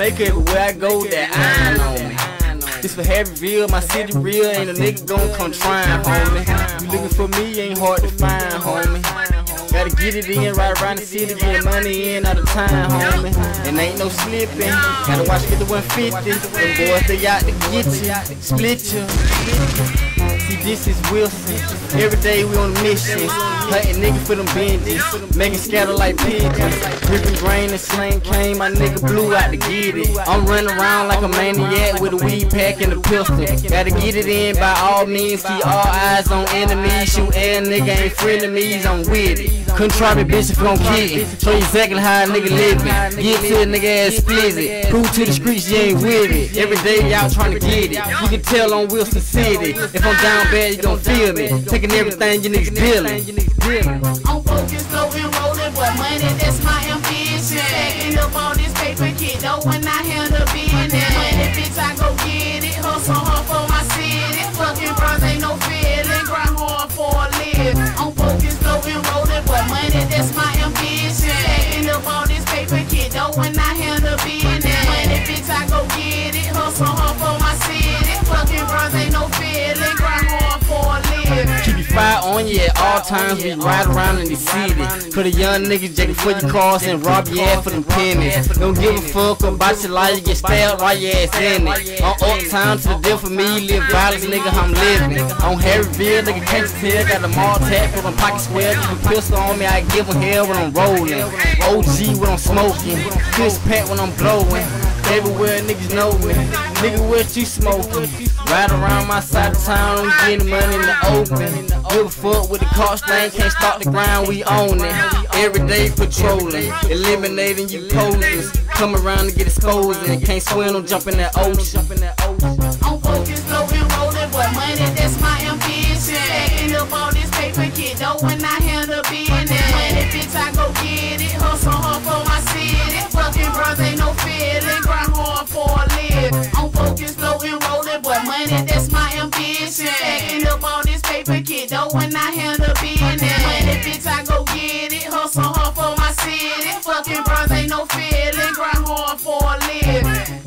No peacemaker everywhere I go, that iron on me. This for Harryville, my city real, ain't a nigga gon' come tryin', homie. You looking for me, ain't hard to find, homie. Gotta get it in right around the city, get money in all the time, homie. And ain't no slipping. Gotta watch get the 150. Them boys, they out to get you, split you. See, this is Wilson. Every day we on a mission. Hunting niggas for them binges. Making scatter like pigeons. Ripping grain and slang cane. My nigga blew out to get it. I'm running around like a maniac with a weed pack and a pistol. Gotta get it in by all means. Keep all eyes on enemies. Shoot air nigga ain't frenemies. I'm with it. Couldn't try me, bitch, if you gon' kick it. Show you exactly how a nigga living. Get to a nigga ass explicit. Prove to the streets you ain't with it. Every day y'all trying to get it. You can tell on Wilson City. If I'm down bad, you gon' feel me. Taking everything you niggas dealing. I'm focused, low and rolling, boy, money, that's my ambition. Stacking up all this paper, kid, though, when I handle business. Money, bitch, I go get it, hustle hard for my city. Fucking bros ain't no feeling, grind hard for a living. I'm focused, low and rolling, boy, money, that's my ambition. Stacking up all this paper, kid, though, when I handle business. Money, bitch, I go get it, hustle hard for all times we ride around in the city. For the young niggas jacking for your cars and rob your ass for them pennies. Don't give a fuck about your life, you get stabbed while your ass in it. On uptown to the death for me, live violence, nigga, I'm living. On Harryville, nigga, can't you? Got the mall tap for them pocket square. Keep a pistol on me, I give them hell when I'm rolling. OG when I'm smoking. Chris Pat when I'm blowing. Everywhere niggas know me. Nigga, what you smoking? Ride around my side of town, I'm getting money in the open. Give a fuck with the cost thing, can't stop the grind, we own it. Every day patrolling, eliminating you posers. Come around to get exposed and can't swim, don't jump in that ocean. I'm focused, low and rolling, but money, that's my but money, that's my ambition. Stacking up all this paper, kid, though, when I handle business. Money, bitch, I go get it, hustle hard for my city. Fucking bros ain't no feeling, grind hard for a living.